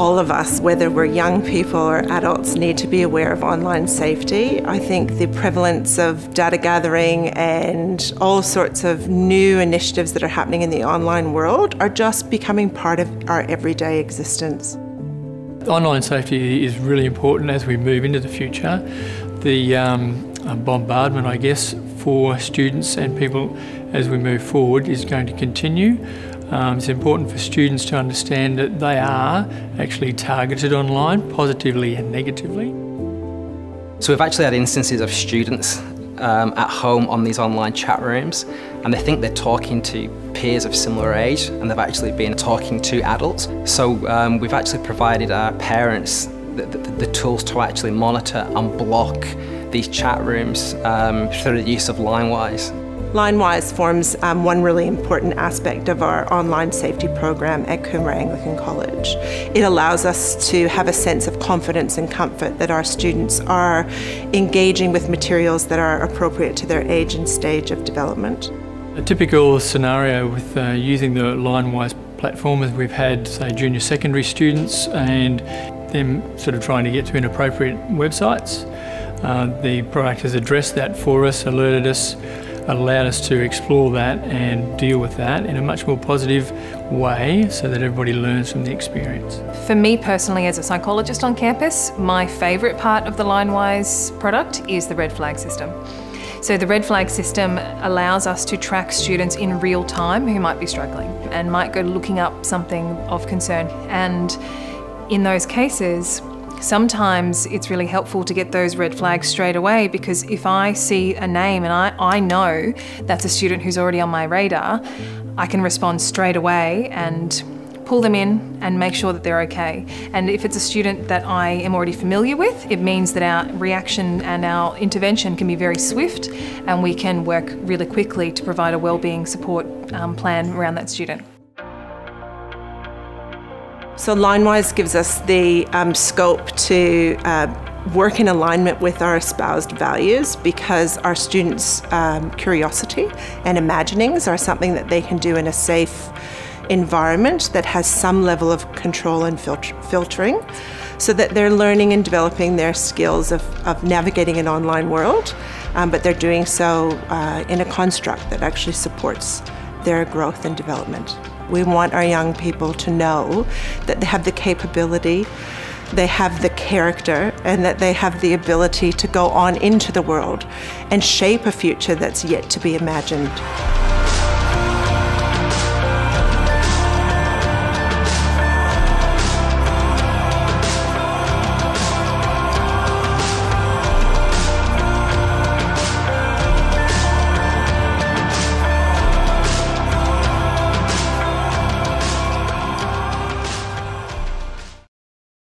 all of us, whether we're young people or adults, need to be aware of online safety. I think the prevalence of data gathering and all sorts of new initiatives that are happening in the online world are just becoming part of our everyday existence. Online safety is really important as we move into the future. The um, bombardment, I guess, for students and people as we move forward is going to continue. Um, it's important for students to understand that they are actually targeted online, positively and negatively. So we've actually had instances of students um, at home on these online chat rooms and they think they're talking to peers of similar age and they've actually been talking to adults. So um, we've actually provided our parents the, the, the, tools to actually monitor and block these chat rooms um, through the use of Linewize. Linewize forms um, one really important aspect of our online safety program at Coomera Anglican College. It allows us to have a sense of confidence and comfort that our students are engaging with materials that are appropriate to their age and stage of development. A typical scenario with uh, using the Linewize platform is we've had, say, junior secondary students and them sort of trying to get to inappropriate websites. Uh, the product has addressed that for us, alerted us, allowed us to explore that and deal with that in a much more positive way so that everybody learns from the experience. For me personally as a psychologist on campus, my favourite part of the Linewize product is the red flag system. So the red flag system allows us to track students in real time who might be struggling and might go looking up something of concern. And in those cases, sometimes it's really helpful to get those red flags straight away because if I see a name and I, I know that's a student who's already on my radar, I can respond straight away and pull them in and make sure that they're okay. And if it's a student that I am already familiar with, it means that our reaction and our intervention can be very swift and we can work really quickly to provide a wellbeing support um, plan around that student. So Linewize gives us the um, scope to uh, work in alignment with our espoused values because our students' um, curiosity and imaginings are something that they can do in a safe environment that has some level of control and filter filtering so that they're learning and developing their skills of, of navigating an online world, um, but they're doing so uh, in a construct that actually supports their growth and development. We want our young people to know that they have the capability, they have the character, and that they have the ability to go on into the world and shape a future that's yet to be imagined.